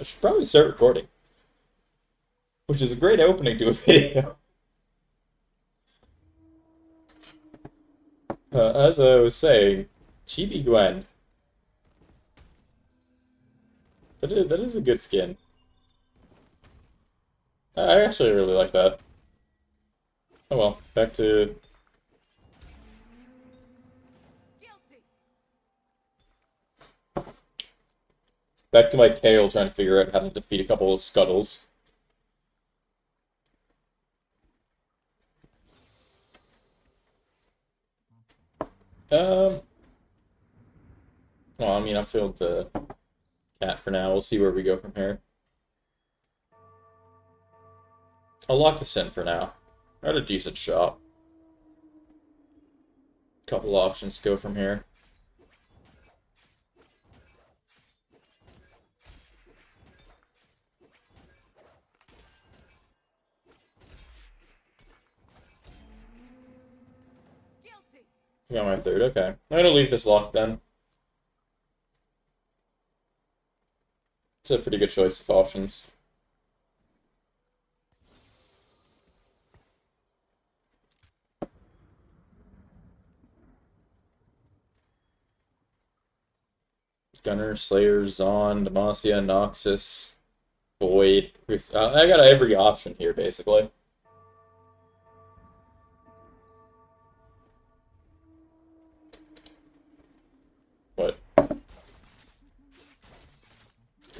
I should probably start recording. Which is a great opening to a video. Uh, as I was saying, Chibi Gwen. That is, that is a good skin. I actually really like that. Oh well, back to... Back to my Kayle trying to figure out how to defeat a couple of Scuttles. Um... Well, I mean, I filled the cat for now. We'll see where we go from here. I'll lock this in for now. At a decent shop. Couple options to go from here. Got my third, okay. I'm gonna leave this locked then. It's a pretty good choice of options. Gunner, Slayer, Zaun, Demacia, Noxus, Void. Uh, I got every option here, basically.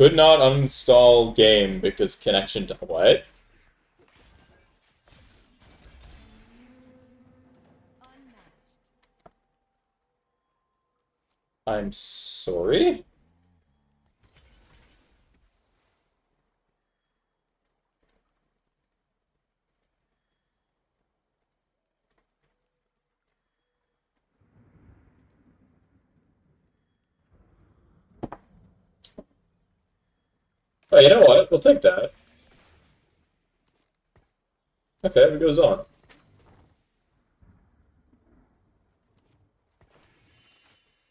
Could not uninstall game because connection to what? I'm sorry? You know what? We'll take that. Okay, it goes on.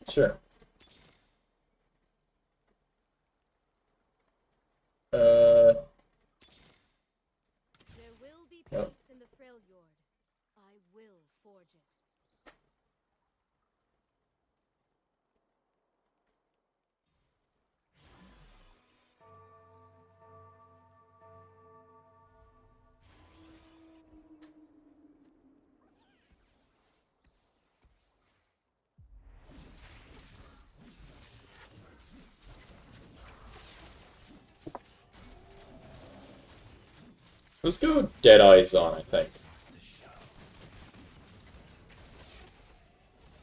Sure. Uh, There will be peace in the Freljord. I will forge it. Let's go Deadeyes on, I think.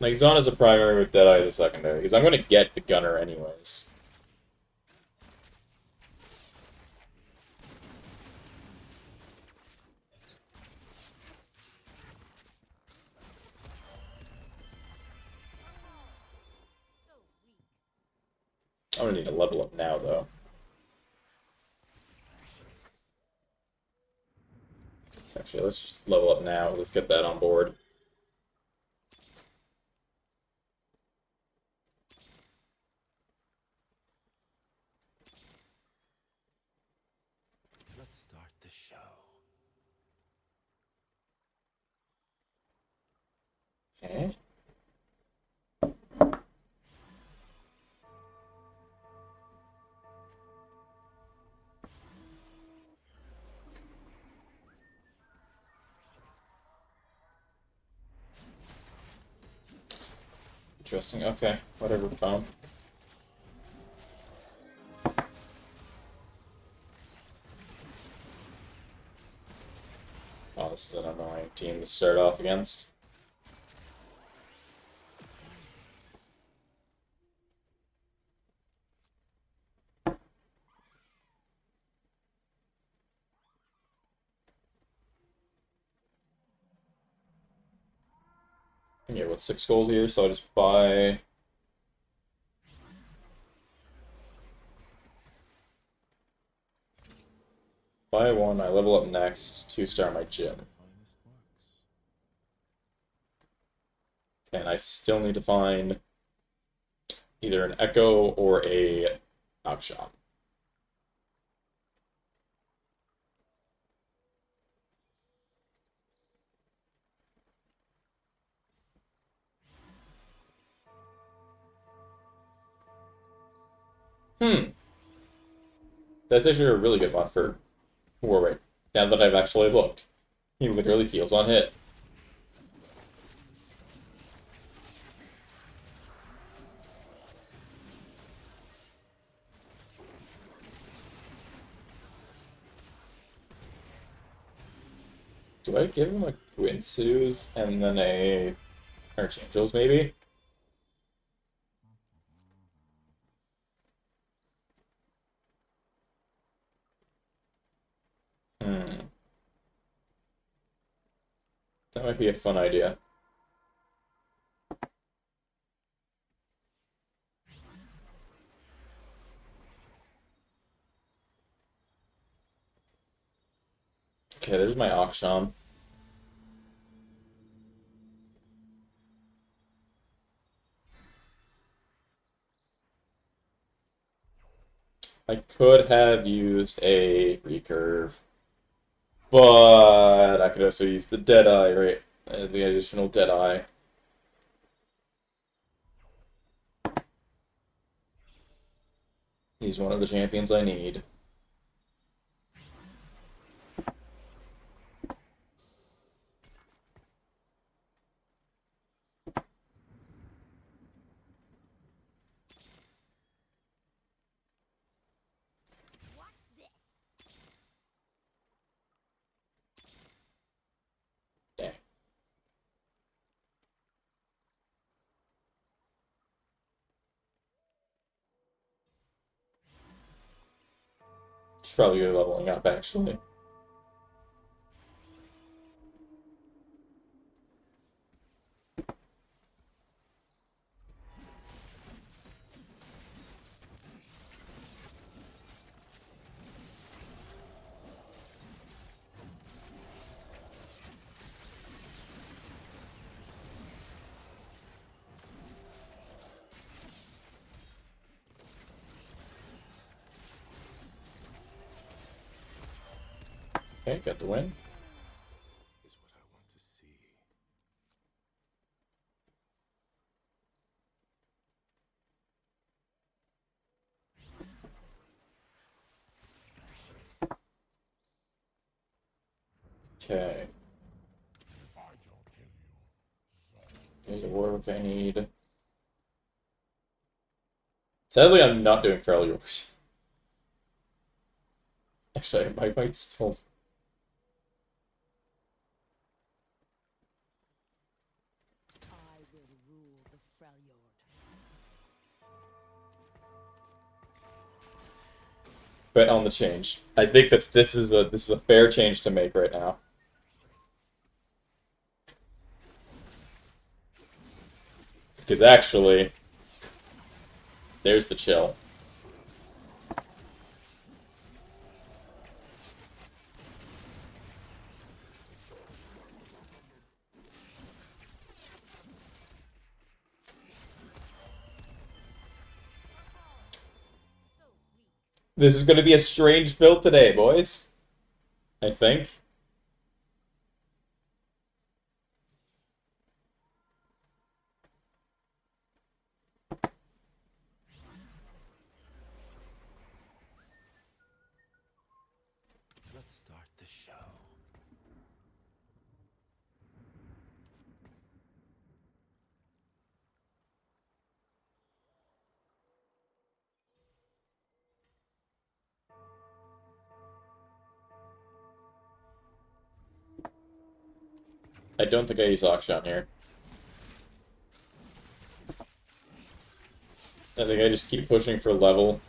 Like, Zaun is a primary with Deadeyes a secondary, because I'm going to get the Gunner anyways. I'm going to need to level up now, though. Actually, let's just level up now. Let's get that on board. Interesting. Okay. Whatever, phone. Oh, this is an annoying team to start off against. Yeah, with six gold here, so I just buy. Buy one, I level up next, two star my gym. And I still need to find either an Ekko or a Akshan. Hmm. That's actually a really good one for Warwick. Now that I've actually looked. He literally heals on hit. Do I give him a Guinsoo's and then a Archangels maybe? Hmm. That might be a fun idea. Okay, there's my Akshan. I could have used a recurve, but I could also use the Deadeye, right? Uh, the additional Deadeye. He's one of the champions I need. Should probably go leveling up actually. Got the win. Is what I want to see. Okay. There's a Warwick I need. Sadly, I'm not doing Feral Yours. Actually, I might still. Bet on the change. I think this this is a this is a fair change to make right now. Because actually, there's the chill. This is going to be a strange build today, boys. I think. Don't think I use Akshan here. I think I just keep pushing for level.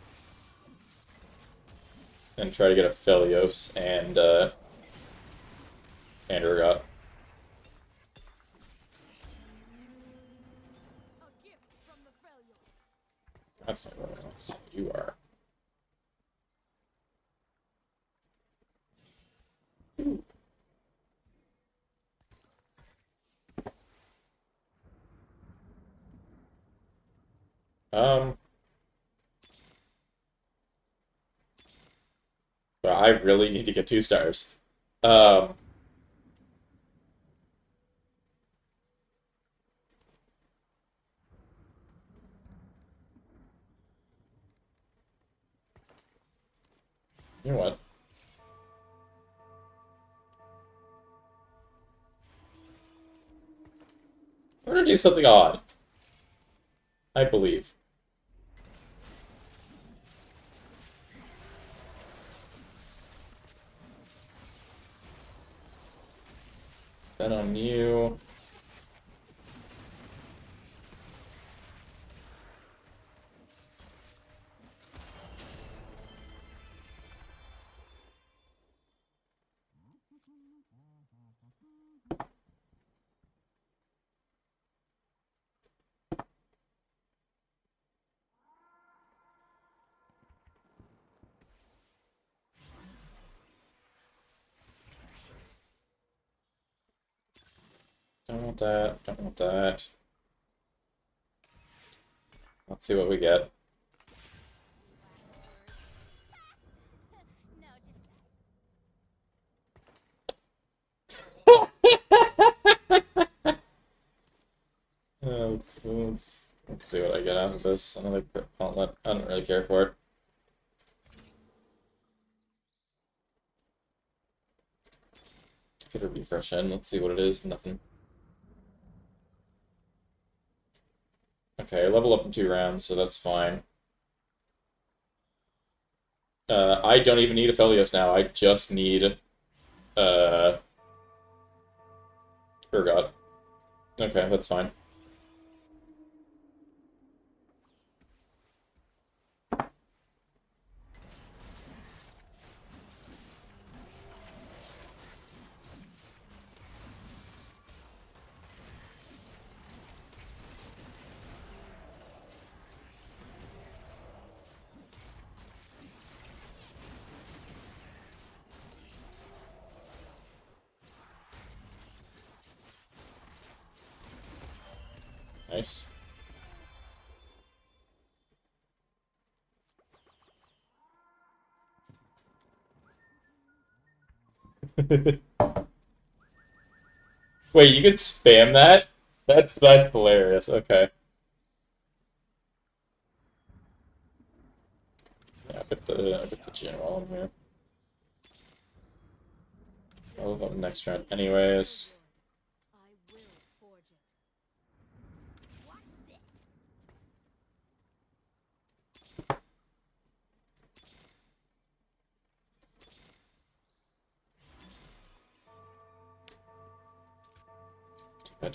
And try to get Aphelios and, uh... And Urgot. That's not really else. You are. Um. But I really need to get two stars. Um. You know what? We're gonna do something odd. I believe. Then on you. Don't want that, don't want that. Let's see what we get. Uh, let's, let's, let's see what I get out of this. Another gauntlet. I don't really care for it. Get a refresh in. Let's see what it is. Nothing. Okay, I level up in two rounds, so that's fine. Uh, I don't even need Aphelios now. I just need, uh, Urgot. Okay, that's fine. Nice. Wait, you can spam that? That's that's hilarious. Okay. Yeah, I put the I put the general in here. I'll next round anyways.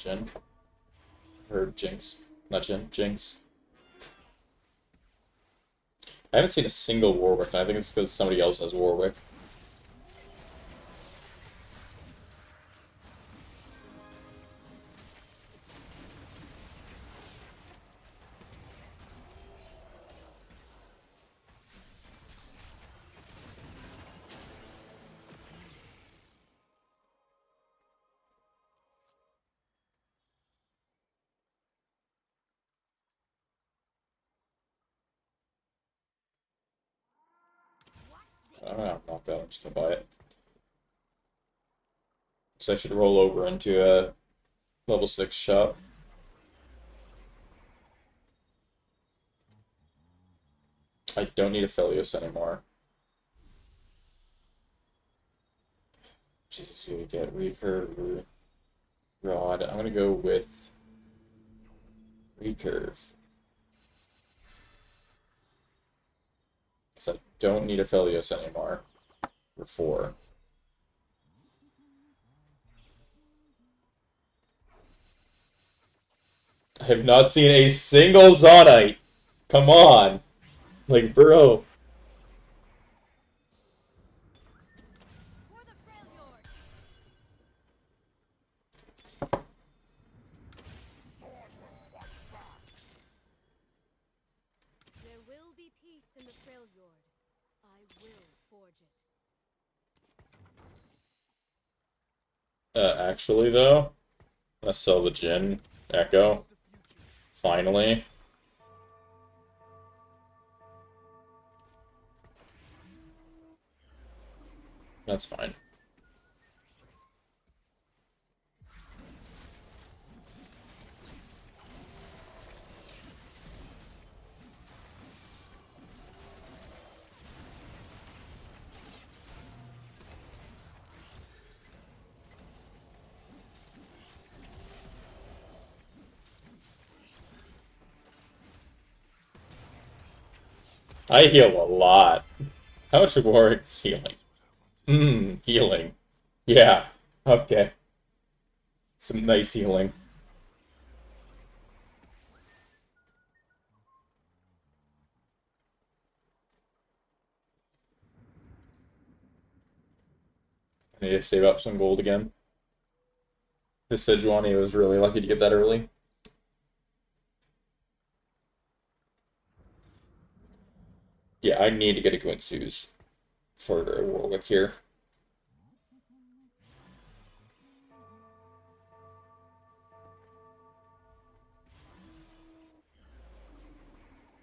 Jhin. Or Jinx. Not Jhin, Jinx. I haven't seen a single Warwick, and I think it's because somebody else has Warwick. I don't know, knocked out. I'm just gonna buy it. So I should roll over into a level 6 shop. I don't need Aphelios anymore. Jesus, we get? Recurve, Rod. I'm gonna go with Recurve. Because I don't need Aphelios anymore. For four. I have not seen a single Zaunite. Come on. Like, bro. Actually, though, let's sell the Jhin Ekko. Finally. That's fine. I heal a lot. How much of Warwick is healing? Mmm, healing. Yeah, okay. Some nice healing. I need to save up some gold again. This Sejuani was really lucky to get that early. Yeah, I need to get a Guinsoo's for Warwick here.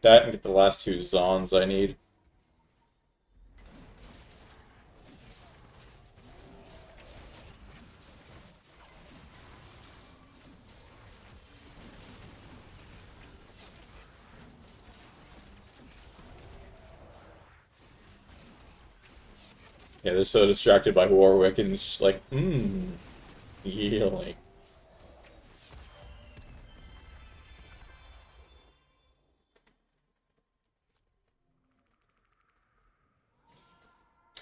That and get the last two Zauns I need. Yeah, they're so distracted by Warwick and it's just like, hmm, healing.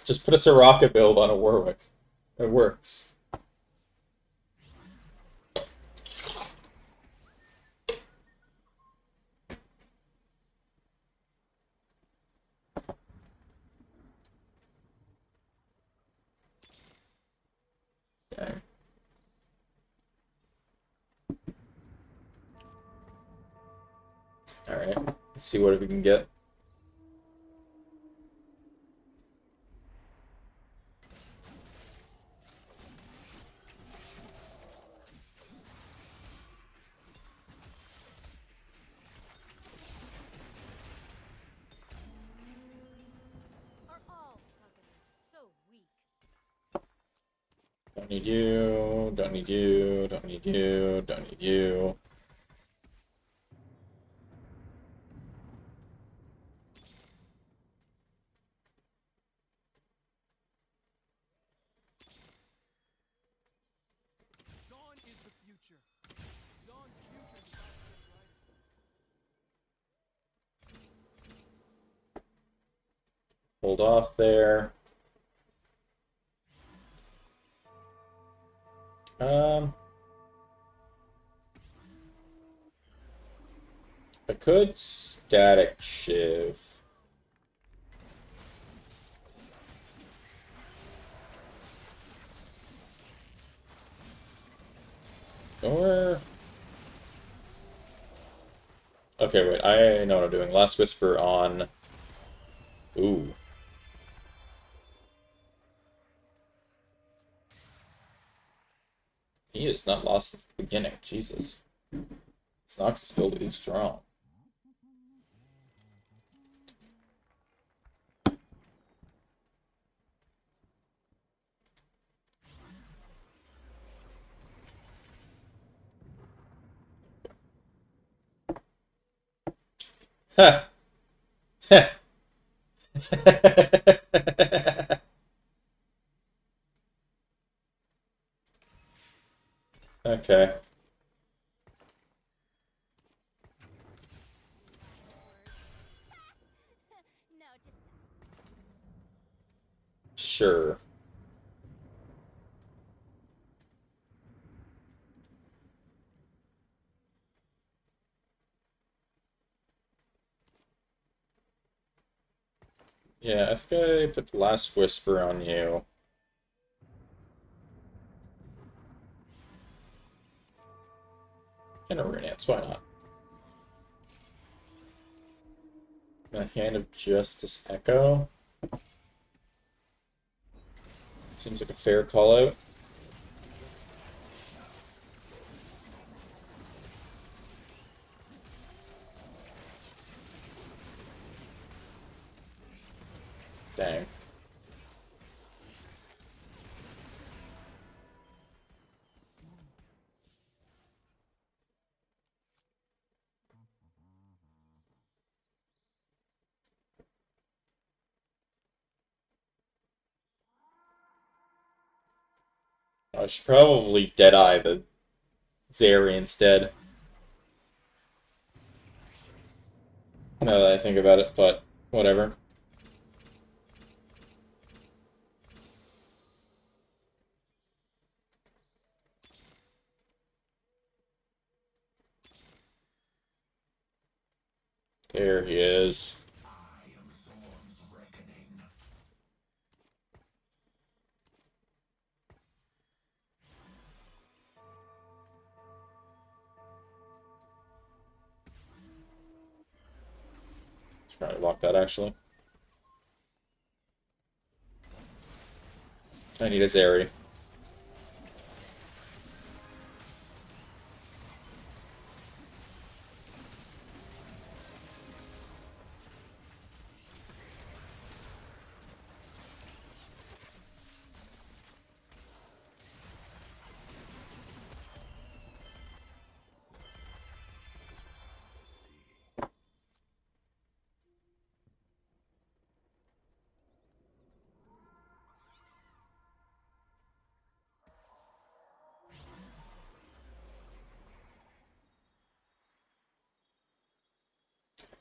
Just put a Soraka build on a Warwick. It works. Okay. Alright, let's see what we can get. Off there. Um, I could static shiv. Or okay, wait. I know what I'm doing. Last whisper on. Ooh. He is not lost since the beginning. Jesus. This Noxus build is strong. Ha! Ha! okay. Sure. Yeah, I think I put the last whisper on you. And a Renance, why not? A Hand of Justice Ekko. Seems like a fair call out. Dang. I should probably Deadeye the Zeri instead. Now that I think about it, but Whatever. There he is. Should probably lock that actually. I need a Zeri.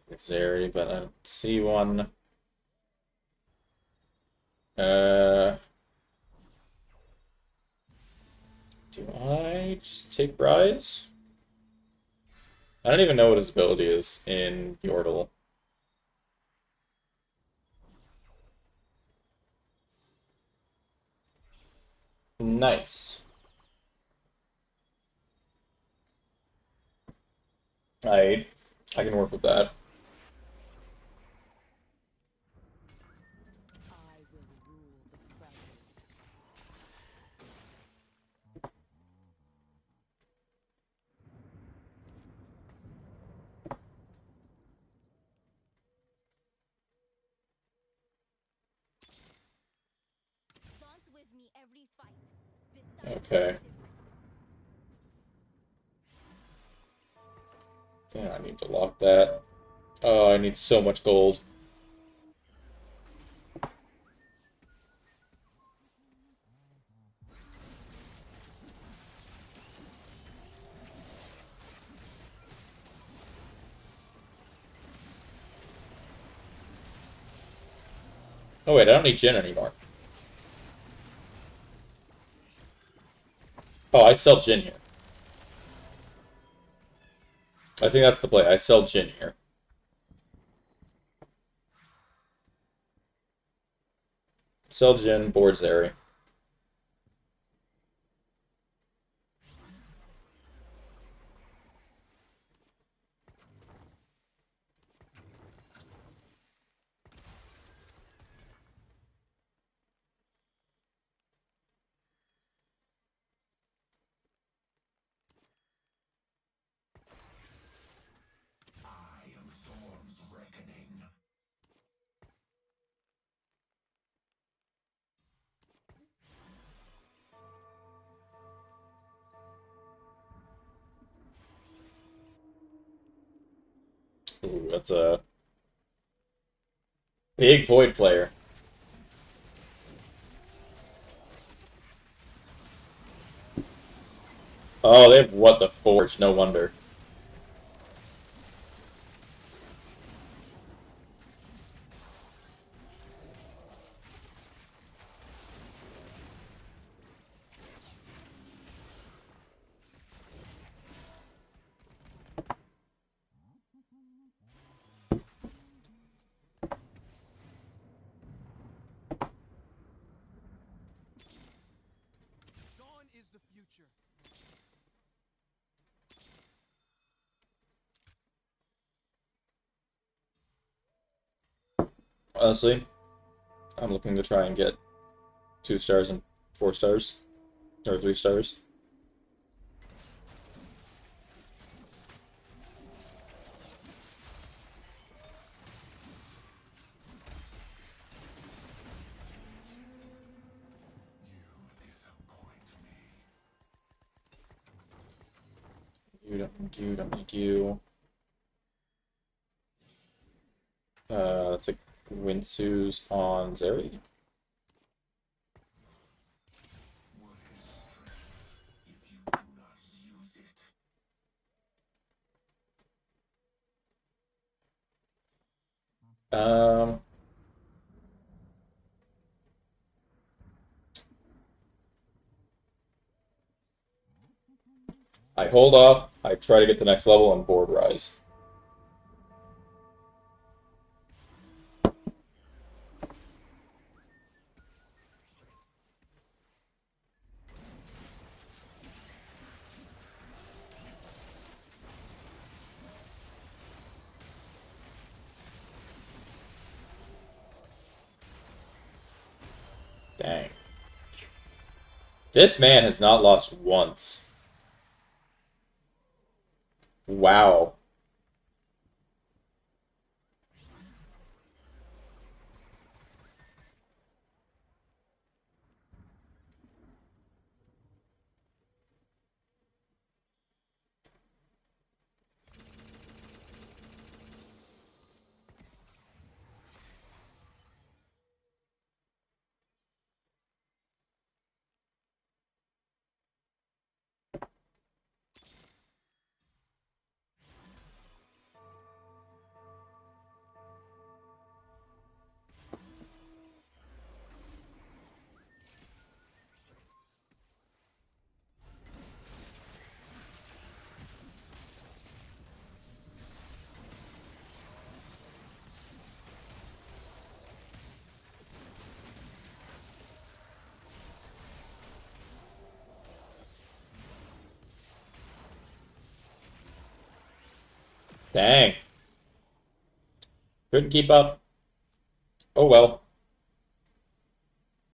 It's Zeri, but I see one. Uh, do I just take Ryze? I don't even know what his ability is in Yordle. Nice. I I can work with that. Lock that. Oh, I need so much gold. Oh wait, I don't need Jhin anymore. Oh, I sell Jhin here. I think that's the play. I sell Jhin here. Sell Jhin, board Zeri. Ooh, that's a big void player. Oh, they have what the forge, no wonder. Honestly, I'm looking to try and get two stars and four stars, or three stars. You don't need you, don't need you. Uh, let's take Guinsoo's on Zeri. Um. I hold off. I try to get the next level and board Ryze. This man has not lost once. Wow. Dang. Couldn't keep up. Oh well.